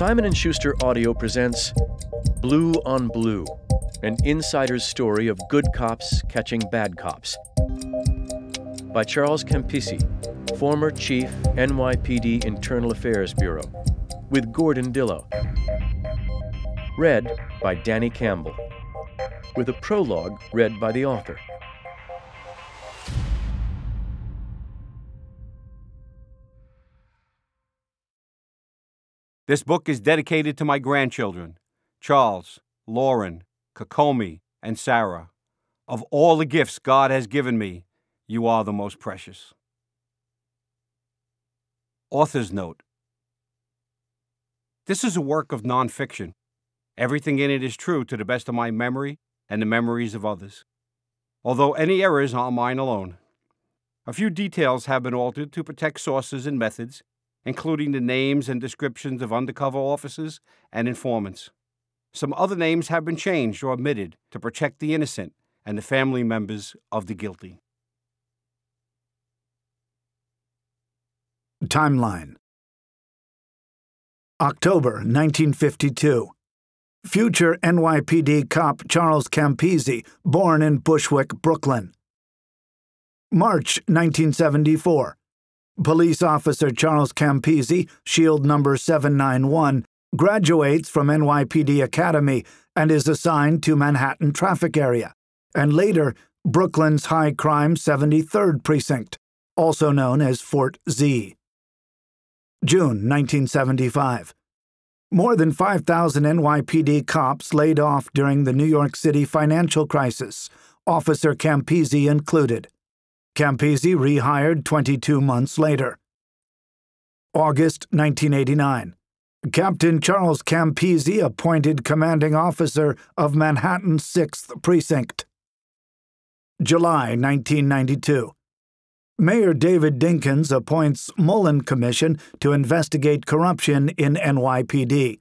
Simon & Schuster Audio presents Blue on Blue, an insider's story of good cops catching bad cops. By Charles Campisi, former chief NYPD Internal Affairs Bureau, with Gordon Dillow. Read by Danny Campbell, with a prologue read by the author. This book is dedicated to my grandchildren, Charles, Lauren, Kokomi, and Sarah. Of all the gifts God has given me, you are the most precious. Author's Note This is a work of nonfiction. Everything in it is true to the best of my memory and the memories of others, although any errors are mine alone. A few details have been altered to protect sources and methods, including the names and descriptions of undercover officers and informants. Some other names have been changed or omitted to protect the innocent and the family members of the guilty. Timeline October 1952. Future NYPD cop Charles Campisi, born in Bushwick, Brooklyn. March 1974. Police officer Charles Campisi, Shield number 791, graduates from NYPD Academy and is assigned to Manhattan traffic area, and later Brooklyn's High Crime 73rd Precinct, also known as Fort Z. June 1975. More than 5,000 NYPD cops laid off during the New York City financial crisis, Officer Campisi included. Campisi rehired 22 months later. August 1989. Captain Charles Campisi appointed commanding officer of Manhattan 6th Precinct. July 1992. Mayor David Dinkins appoints Mollen Commission to investigate corruption in NYPD.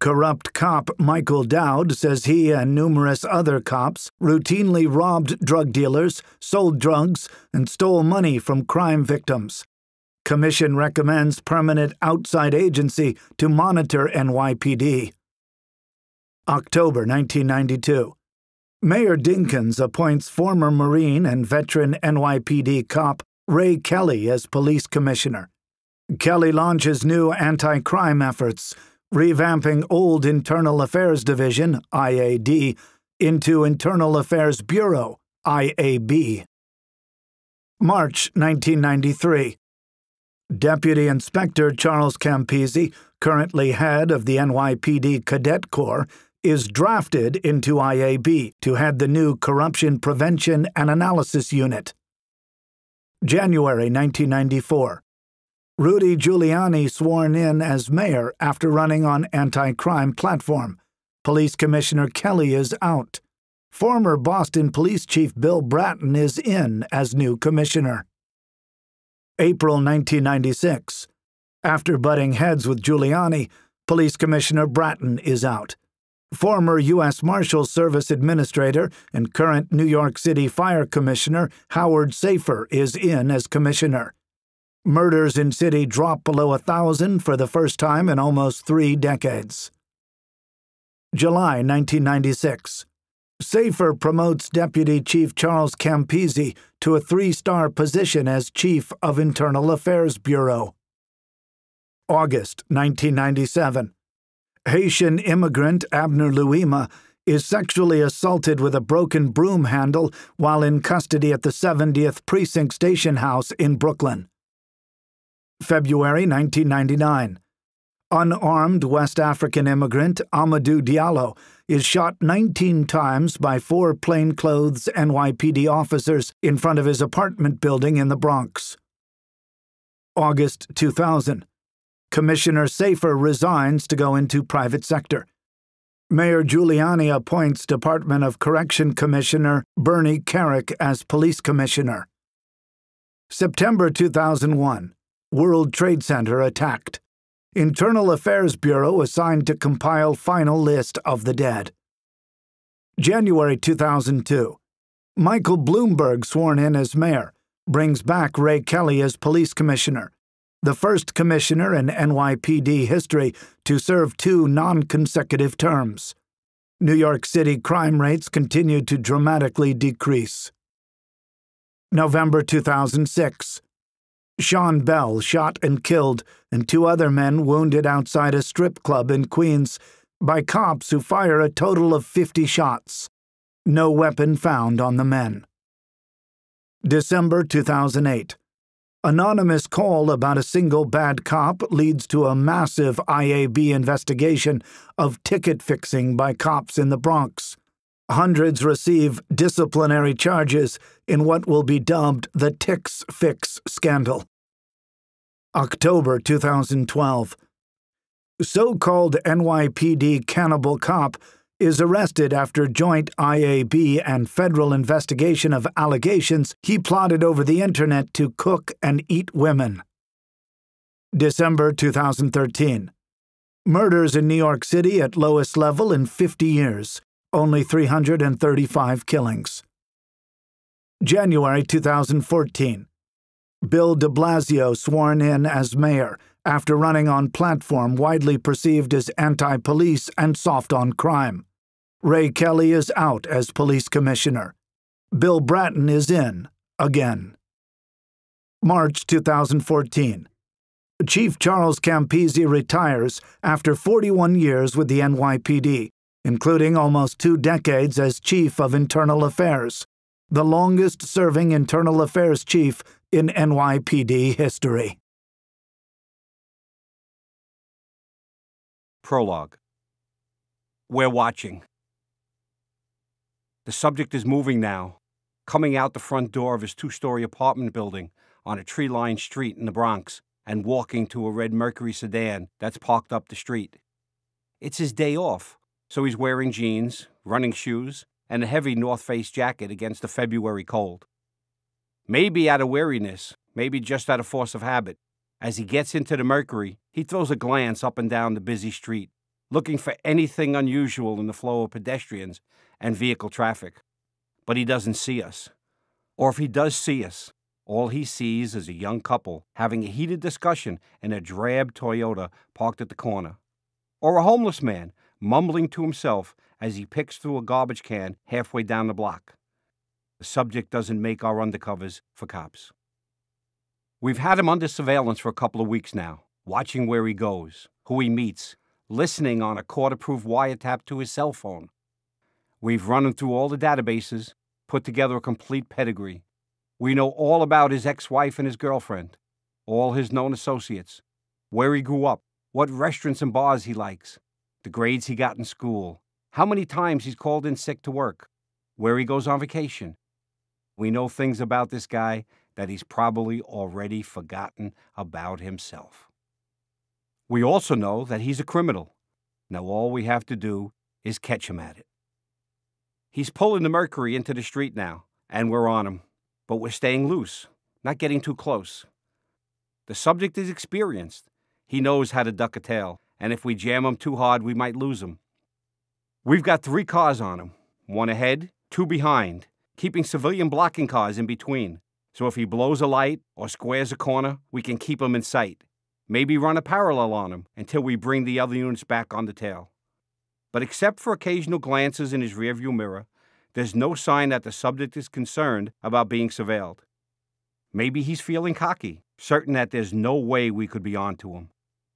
Corrupt cop Michael Dowd says he and numerous other cops routinely robbed drug dealers, sold drugs, and stole money from crime victims. Commission recommends permanent outside agency to monitor NYPD. October 1992. Mayor Dinkins appoints former Marine and veteran NYPD cop Ray Kelly as police commissioner. Kelly launches new anti crime efforts, revamping old Internal Affairs Division, IAD, into Internal Affairs Bureau, IAB. March 1993. Deputy Inspector Charles Campisi, currently head of the NYPD Cadet Corps, is drafted into IAB to head the new Corruption Prevention and Analysis Unit. January 1994. Rudy Giuliani sworn in as mayor after running on anti-crime platform. Police Commissioner Kelly is out. Former Boston Police Chief Bill Bratton is in as new commissioner. April 1996. After butting heads with Giuliani, Police Commissioner Bratton is out. Former U.S. Marshal Service Administrator and current New York City Fire Commissioner Howard Safir is in as commissioner. Murders in city drop below a thousand for the first time in almost three decades. July 1996. Safir promotes Deputy Chief Charles Campisi to a three star position as Chief of Internal Affairs Bureau. August 1997. Haitian immigrant Abner Louima is sexually assaulted with a broken broom handle while in custody at the 70th Precinct Station House in Brooklyn. February 1999. Unarmed West African immigrant Amadou Diallo is shot 19 times by four plainclothes NYPD officers in front of his apartment building in the Bronx. August 2000. Commissioner Safir resigns to go into private sector. Mayor Giuliani appoints Department of Correction Commissioner Bernie Kerik as Police Commissioner. September 2001. World Trade Center attacked. Internal Affairs Bureau assigned to compile final list of the dead. January 2002. Michael Bloomberg sworn in as mayor, brings back Ray Kelly as police commissioner. the first commissioner in NYPD history to serve two non consecutive terms. New York City crime rates continued to dramatically decrease. November 2006. Sean Bell shot and killed, and two other men wounded outside a strip club in Queens by cops who fire a total of 50 shots. No weapon found on the men. December 2008. Anonymous call about a single bad cop leads to a massive IAB investigation of ticket fixing by cops in the Bronx. Hundreds receive disciplinary charges in what will be dubbed the Tix Fix scandal. October 2012. So called NYPD cannibal cop is arrested after joint IAB and federal investigation of allegations he plotted over the internet to cook and eat women. December 2013. Murders in New York City at lowest level in 50 years, only 335 killings. January 2014. Bill de Blasio sworn in as mayor after running on platform widely perceived as anti-police and soft on crime. Ray Kelly is out as police commissioner. Bill Bratton is in, again. March 2014. Chief Charles Campisi retires after 41 years with the NYPD, including almost two decades as Chief of Internal Affairs, the longest serving Internal Affairs Chief in NYPD history. Prologue. We're watching. The subject is moving now, coming out the front door of his two story apartment building on a tree lined street in the Bronx and walking to a red Mercury sedan that's parked up the street. It's his day off, so he's wearing jeans, running shoes, and a heavy North Face jacket against the February cold. Maybe out of weariness, maybe just out of force of habit. As he gets into the Mercury, he throws a glance up and down the busy street, looking for anything unusual in the flow of pedestrians and vehicle traffic. But he doesn't see us. Or if he does see us, all he sees is a young couple having a heated discussion in a drab Toyota parked at the corner. Or a homeless man mumbling to himself as he picks through a garbage can halfway down the block. The subject doesn't make our undercovers for cops. We've had him under surveillance for a couple of weeks now, watching where he goes, who he meets, listening on a court approved wiretap to his cell phone, We've run him through all the databases, put together a complete pedigree. We know all about his ex wife and his girlfriend, all his known associates, where he grew up, what restaurants and bars he likes, the grades he got in school, how many times he's called in sick to work, where he goes on vacation. We know things about this guy that he's probably already forgotten about himself. We also know that he's a criminal. Now all we have to do is catch him at it. He's pulling the Mercury into the street now, and we're on him. But we're staying loose, not getting too close. The subject is experienced. He knows how to duck a tail, and if we jam him too hard, we might lose him. We've got three cars on him one ahead, two behind, keeping civilian blocking cars in between. So if he blows a light or squares a corner, we can keep him in sight. Maybe run a parallel on him until we bring the other units back on the tail but except for occasional glances in his rearview mirror, there's no sign that the subject is concerned about being surveilled. Maybe he's feeling cocky, certain that there's no way we could be on to him.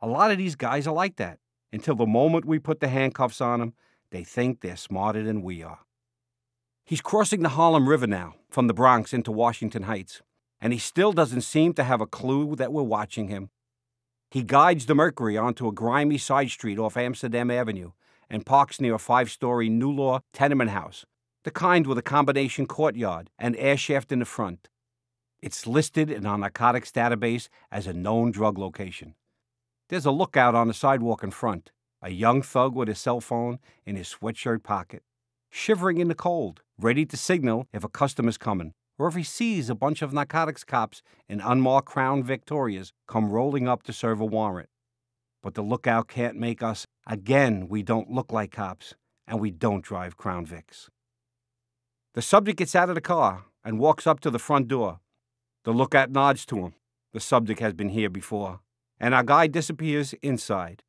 A lot of these guys are like that. Until the moment we put the handcuffs on them, they think they're smarter than we are. He's crossing the Harlem River now, from the Bronx into Washington Heights, and he still doesn't seem to have a clue that we're watching him. He guides the Mercury onto a grimy side street off Amsterdam Avenue and parks near a five story New Law tenement house, the kind with a combination courtyard and air shaft in the front. It's listed in our narcotics database as a known drug location. There's a lookout on the sidewalk in front, a young thug with his cell phone in his sweatshirt pocket, shivering in the cold, ready to signal if a customer's coming, or if he sees a bunch of narcotics cops in unmarked Crown Victorias come rolling up to serve a warrant. But the lookout can't make us Again, we don't look like cops, and we don't drive Crown Vics. The subject gets out of the car and walks up to the front door. The lookout nods to him, the subject has been here before, and our guy disappears inside.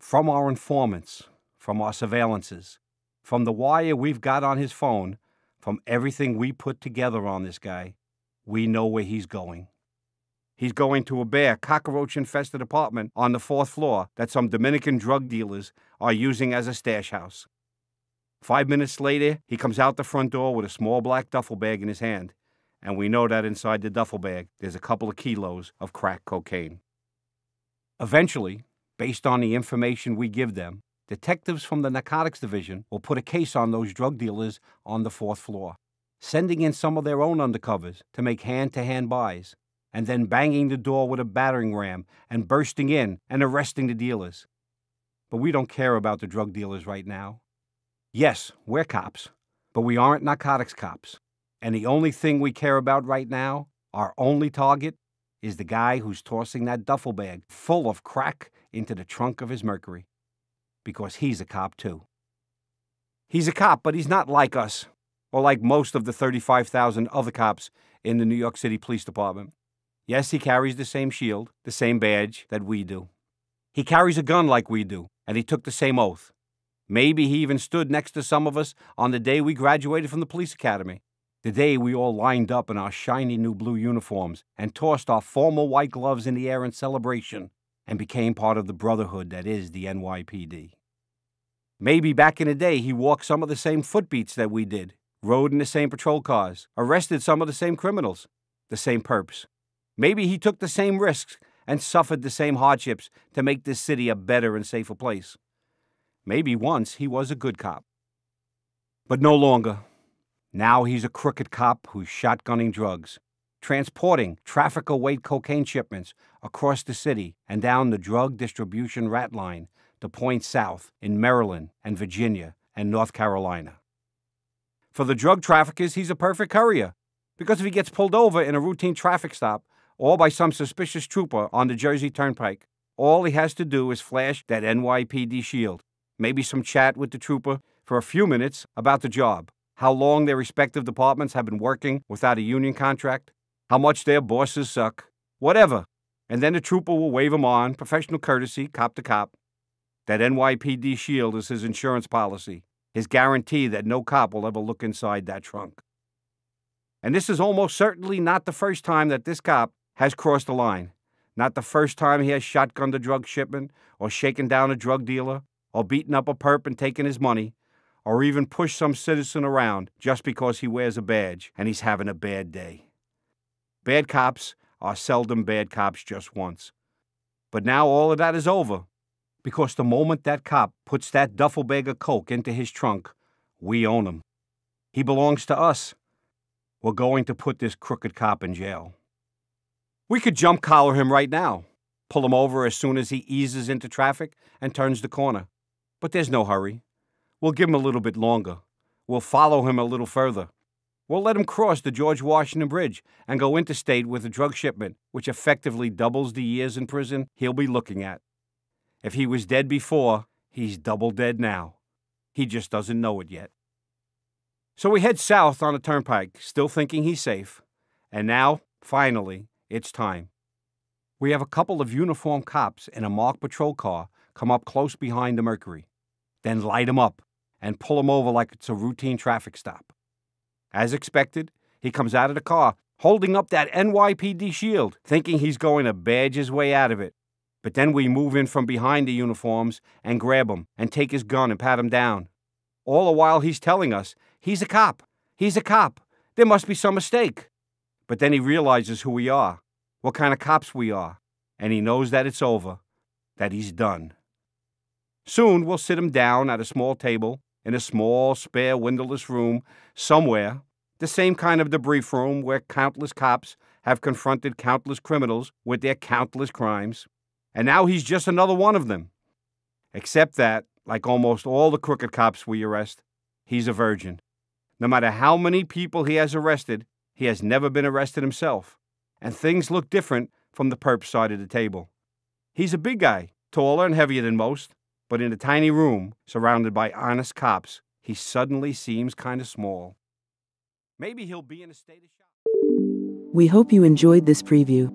From our informants, from our surveillances, from the wire we've got on his phone, from everything we put together on this guy, we know where he's going. He's going to a bare, cockroach infested apartment on the fourth floor that some Dominican drug dealers are using as a stash house. Five minutes later, he comes out the front door with a small black duffel bag in his hand, and we know that inside the duffel bag there's a couple of kilos of crack cocaine. Eventually, based on the information we give them, detectives from the narcotics division will put a case on those drug dealers on the fourth floor, sending in some of their own undercovers to make hand to hand buys, and then banging the door with a battering ram and bursting in and arresting the dealers. But we don't care about the drug dealers right now. Yes, we're cops, but we aren't narcotics cops. And the only thing we care about right now, our only target, is the guy who's tossing that duffel bag full of crack into the trunk of his Mercury. Because he's a cop too. He's a cop, but he's not like us, or like most of the 35,000 other cops in the New York City Police Department. Yes, he carries the same shield, the same badge that we do. He carries a gun like we do, and he took the same oath. Maybe he even stood next to some of us on the day we graduated from the police academy, the day we all lined up in our shiny new blue uniforms and tossed our formal white gloves in the air in celebration and became part of the brotherhood that is the NYPD. Maybe back in the day he walked some of the same footbeats that we did, rode in the same patrol cars, arrested some of the same criminals, the same perps. Maybe he took the same risks and suffered the same hardships to make this city a better and safer place. Maybe once he was a good cop. But no longer. Now he's a crooked cop who's shotgunning drugs, transporting trafficker weight cocaine shipments across the city and down the drug distribution rat line to points south in Maryland and Virginia and North Carolina. For the drug traffickers, he's a perfect courier because if he gets pulled over in a routine traffic stop or by some suspicious trooper on the Jersey Turnpike, all he has to do is flash that NYPD shield maybe some chat with the trooper for a few minutes about the job, how long their respective departments have been working without a union contract, how much their bosses suck, whatever. And then the trooper will wave him on, professional courtesy, cop to cop. That NYPD shield is his insurance policy, his guarantee that no cop will ever look inside that trunk. And this is almost certainly not the first time that this cop has crossed the line. Not the first time he has shotgunned a drug shipment or shaken down a drug dealer or beaten up a perp and taken his money, or even pushed some citizen around just because he wears a badge and he's having a bad day. Bad cops are seldom bad cops just once. But now all of that is over, because the moment that cop puts that duffel bag of coke into his trunk, we own him. He belongs to us. We're going to put this crooked cop in jail. We could jump collar him right now, pull him over as soon as he eases into traffic and turns the corner. But there's no hurry. We'll give him a little bit longer. We'll follow him a little further. We'll let him cross the George Washington Bridge and go interstate with a drug shipment, which effectively doubles the years in prison he'll be looking at. If he was dead before, he's double dead now. He just doesn't know it yet. So we head south on the turnpike, still thinking he's safe. And now, finally, it's time. We have a couple of uniformed cops in a marked patrol car come up close behind the Mercury, then light him up and pull him over like it's a routine traffic stop. As expected, he comes out of the car holding up that NYPD shield, thinking he's going to badge his way out of it. But then we move in from behind the uniforms and grab him and take his gun and pat him down. All the while he's telling us he's a cop. He's a cop. There must be some mistake. But then he realizes who we are, what kind of cops we are, and he knows that it's over, that he's done. Soon we'll sit him down at a small table in a small, spare, windowless room somewhere, the same kind of debrief room where countless cops have confronted countless criminals with their countless crimes. And now he's just another one of them. Except that, like almost all the crooked cops we arrest, he's a virgin. No matter how many people he has arrested, he has never been arrested himself. And things look different from the perp side of the table. He's a big guy, taller and heavier than most, but in a tiny room, surrounded by honest cops, he suddenly seems kind of small. Maybe he'll be in a state of shock. We hope you enjoyed this preview.